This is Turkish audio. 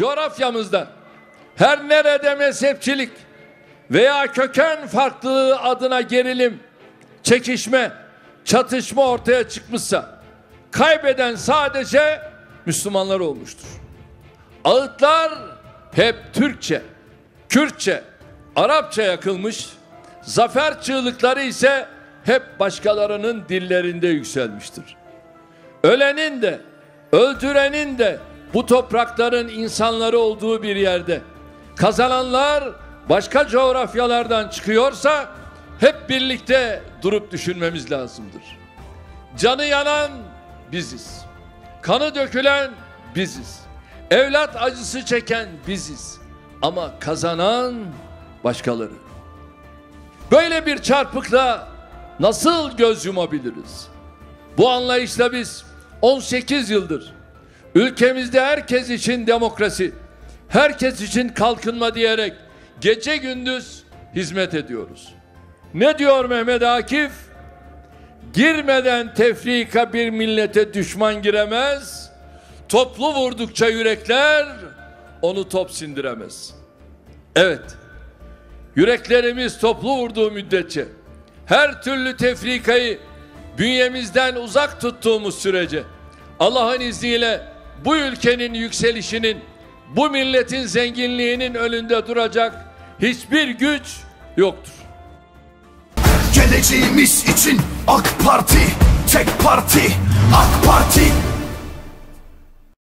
coğrafyamızda her nerede mezhepçilik veya köken farklılığı adına gerilim, çekişme, çatışma ortaya çıkmışsa kaybeden sadece Müslümanlar olmuştur. Ağıtlar hep Türkçe, Kürtçe, Arapça yakılmış, zafer çığlıkları ise hep başkalarının dillerinde yükselmiştir. Ölenin de, öldürenin de bu toprakların insanları olduğu bir yerde kazananlar başka coğrafyalardan çıkıyorsa hep birlikte durup düşünmemiz lazımdır. Canı yanan biziz. Kanı dökülen biziz. Evlat acısı çeken biziz. Ama kazanan başkaları. Böyle bir çarpıkla nasıl göz yumabiliriz? Bu anlayışla biz 18 yıldır ülkemizde herkes için demokrasi, herkes için kalkınma diyerek gece gündüz hizmet ediyoruz. Ne diyor Mehmet Akif? Girmeden tefrika bir millete düşman giremez. Toplu vurdukça yürekler onu top sindiremez. Evet. Yüreklerimiz toplu vurduğu müddetçe her türlü tefrikayı bünyemizden uzak tuttuğumuz sürece Allah'ın izniyle bu ülkenin yükselişinin bu milletin zenginliğinin önünde duracak hiçbir güç yoktur. Geleceğimiz için AK Parti Tek parti AK Parti